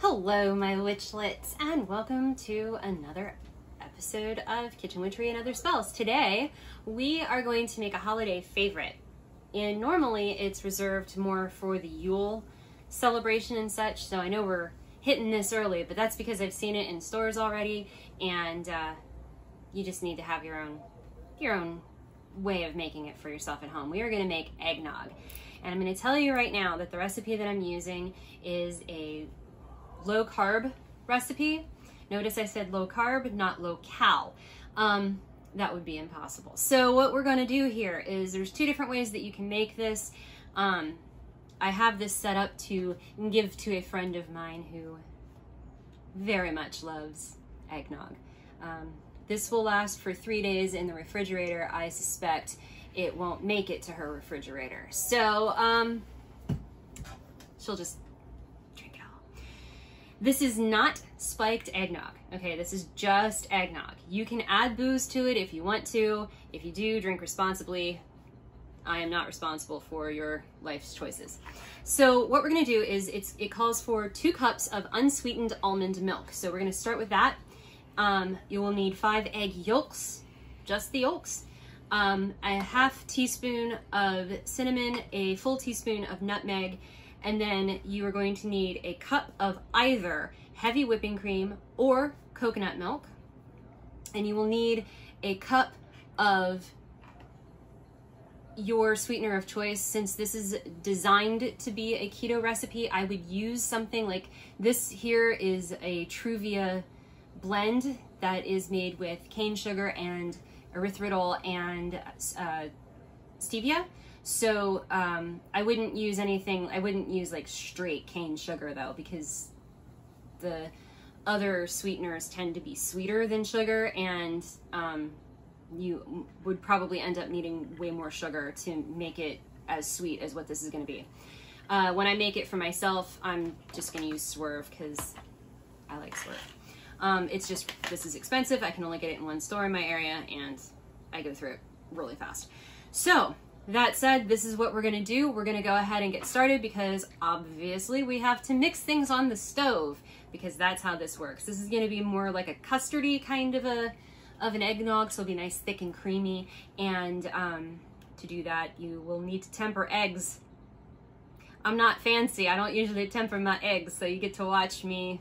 Hello, my witchlets, and welcome to another episode of Kitchen Witchery and Other Spells. Today, we are going to make a holiday favorite. And normally, it's reserved more for the Yule celebration and such, so I know we're hitting this early, but that's because I've seen it in stores already, and uh, you just need to have your own, your own way of making it for yourself at home. We are going to make eggnog. And I'm going to tell you right now that the recipe that I'm using is a low carb recipe. Notice I said low carb, not low cal. Um, that would be impossible. So what we're going to do here is there's two different ways that you can make this. Um, I have this set up to give to a friend of mine who very much loves eggnog. Um, this will last for three days in the refrigerator. I suspect it won't make it to her refrigerator. So um, she'll just. This is not spiked eggnog. Okay, this is just eggnog. You can add booze to it if you want to. If you do, drink responsibly. I am not responsible for your life's choices. So what we're gonna do is it calls for two cups of unsweetened almond milk. So we're gonna start with that. Um, you will need five egg yolks, just the yolks, um, a half teaspoon of cinnamon, a full teaspoon of nutmeg, and then you are going to need a cup of either heavy whipping cream or coconut milk. And you will need a cup of your sweetener of choice. Since this is designed to be a keto recipe, I would use something like this here is a Truvia blend that is made with cane sugar and erythritol and uh, stevia. So um, I wouldn't use anything, I wouldn't use like straight cane sugar though, because the other sweeteners tend to be sweeter than sugar and um, you would probably end up needing way more sugar to make it as sweet as what this is going to be. Uh, when I make it for myself, I'm just going to use Swerve because I like Swerve. Um, it's just, this is expensive. I can only get it in one store in my area and I go through it really fast. So that said, this is what we're gonna do. We're gonna go ahead and get started because obviously we have to mix things on the stove because that's how this works. This is gonna be more like a custardy kind of a of an eggnog, so it'll be nice, thick and creamy. And um, to do that, you will need to temper eggs. I'm not fancy. I don't usually temper my eggs, so you get to watch me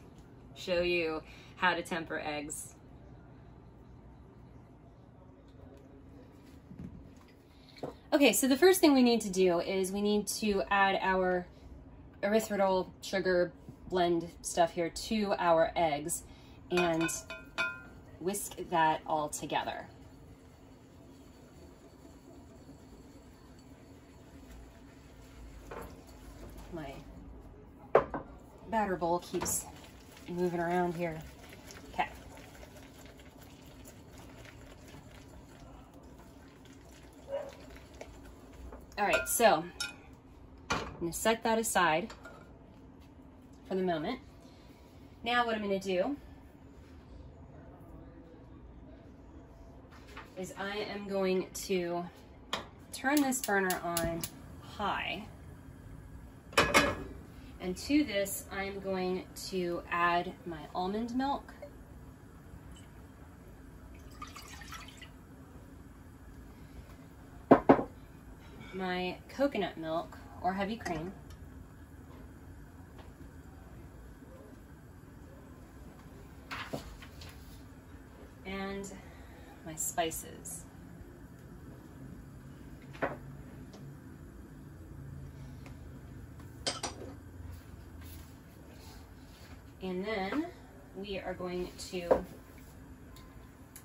show you how to temper eggs. Okay, so the first thing we need to do is we need to add our erythritol sugar blend stuff here to our eggs and whisk that all together. My batter bowl keeps moving around here. All right, so I'm gonna set that aside for the moment. Now what I'm gonna do is I am going to turn this burner on high. And to this, I'm going to add my almond milk. My coconut milk or heavy cream. And my spices. And then we are going to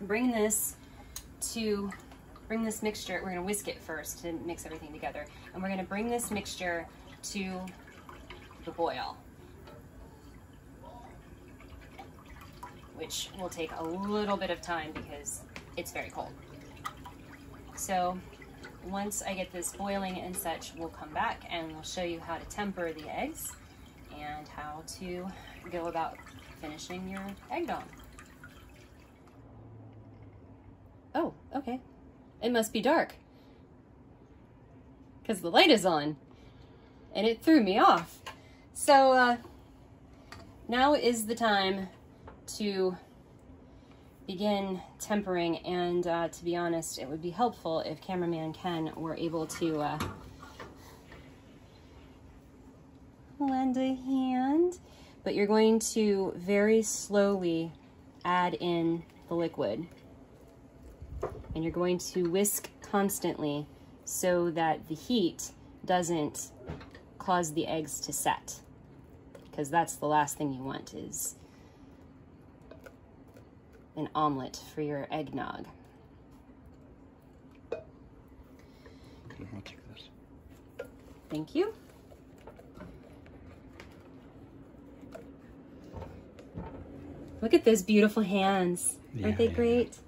bring this to bring this mixture, we're gonna whisk it first to mix everything together. And we're gonna bring this mixture to the boil. Which will take a little bit of time because it's very cold. So once I get this boiling and such, we'll come back and we'll show you how to temper the eggs and how to go about finishing your eggnog. Oh, okay. It must be dark. Because the light is on. And it threw me off. So, uh, now is the time to begin tempering and uh, to be honest it would be helpful if cameraman Ken were able to uh, lend a hand but you're going to very slowly add in the liquid and you're going to whisk constantly so that the heat doesn't cause the eggs to set because that's the last thing you want is an omelet for your eggnog. Okay, I'll take this. Thank you. Look at those beautiful hands. Aren't they Yeah. great?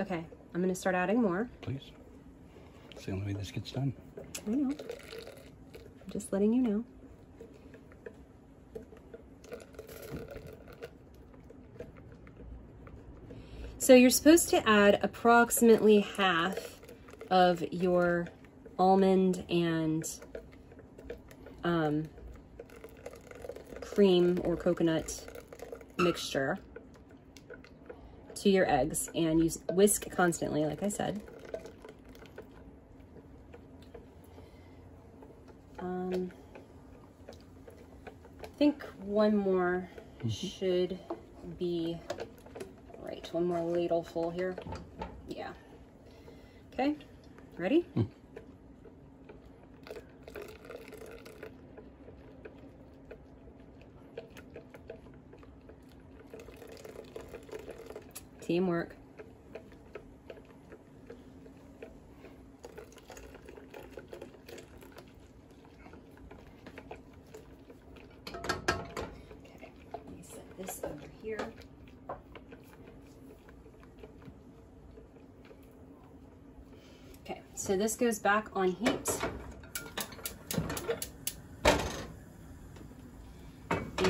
Okay, I'm gonna start adding more. Please. It's the only way this gets done. I know. I'm just letting you know. So you're supposed to add approximately half of your almond and um, cream or coconut mixture to your eggs and you whisk constantly, like I said. Um, I think one more should be right. One more ladle full here. Yeah. Okay. Ready? Teamwork. Okay, let me set this over here. Okay, so this goes back on heat.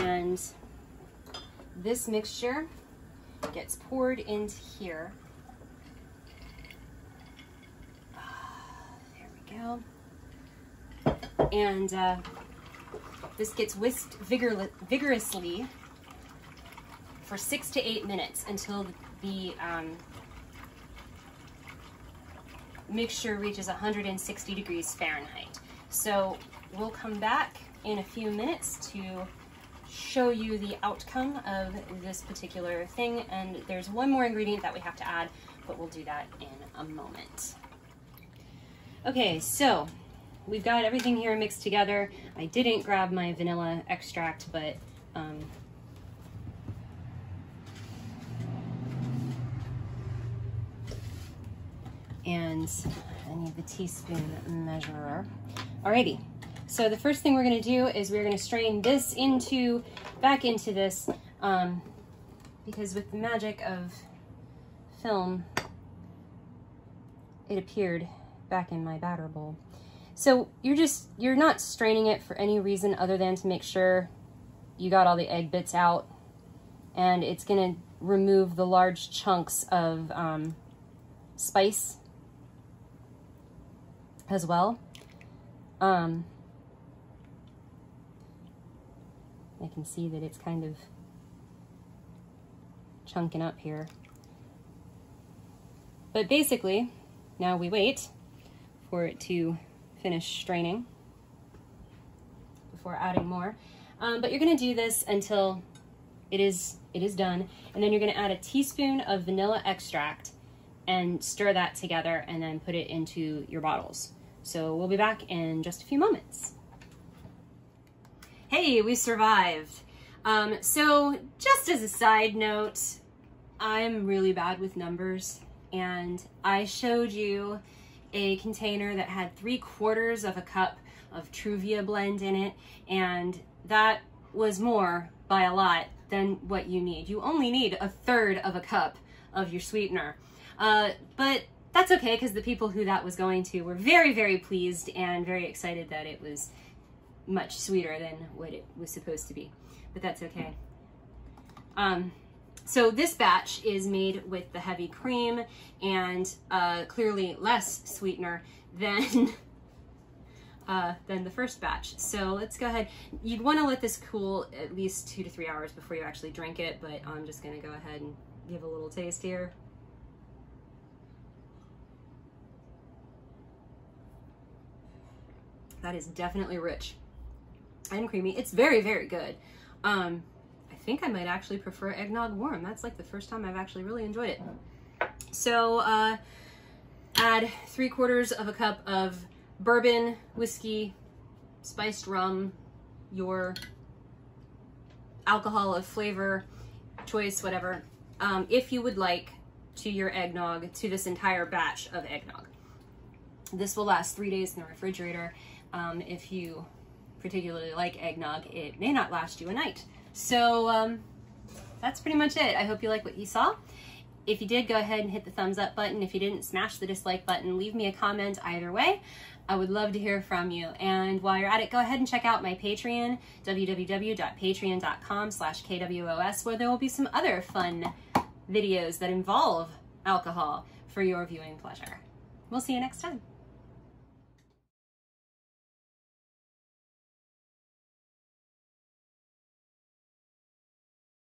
And this mixture gets poured into here. There we go. And uh, this gets whisked vigor vigorously for six to eight minutes until the um, mixture reaches 160 degrees Fahrenheit. So we'll come back in a few minutes to show you the outcome of this particular thing. And there's one more ingredient that we have to add, but we'll do that in a moment. Okay, so we've got everything here mixed together. I didn't grab my vanilla extract, but um, and I need the teaspoon measurer. Alrighty, so the first thing we're gonna do is we're gonna strain this into, back into this, um, because with the magic of film, it appeared back in my batter bowl. So you're just, you're not straining it for any reason other than to make sure you got all the egg bits out and it's gonna remove the large chunks of um, spice as well. Um, I can see that it's kind of chunking up here. But basically, now we wait for it to finish straining before adding more. Um, but you're gonna do this until it is, it is done. And then you're gonna add a teaspoon of vanilla extract and stir that together and then put it into your bottles. So we'll be back in just a few moments. Hey, we survived. Um, so just as a side note, I'm really bad with numbers and I showed you a container that had three quarters of a cup of Truvia blend in it and that was more by a lot than what you need. You only need a third of a cup of your sweetener. Uh, but that's okay because the people who that was going to were very, very pleased and very excited that it was much sweeter than what it was supposed to be. But that's okay. Um, so this batch is made with the heavy cream and uh, clearly less sweetener than uh, than the first batch. So let's go ahead. You'd want to let this cool at least two to three hours before you actually drink it, but I'm just going to go ahead and give a little taste here. That is definitely rich and creamy. It's very, very good. Um, I think I might actually prefer eggnog warm. That's like the first time I've actually really enjoyed it. So uh, add three quarters of a cup of bourbon, whiskey, spiced rum, your alcohol of flavor choice, whatever, um, if you would like, to your eggnog, to this entire batch of eggnog. This will last three days in the refrigerator. Um, if you particularly like eggnog, it may not last you a night. So um, that's pretty much it. I hope you like what you saw. If you did, go ahead and hit the thumbs up button. If you didn't, smash the dislike button. Leave me a comment either way. I would love to hear from you. And while you're at it, go ahead and check out my Patreon, www.patreon.com slash KWOS, where there will be some other fun videos that involve alcohol for your viewing pleasure. We'll see you next time.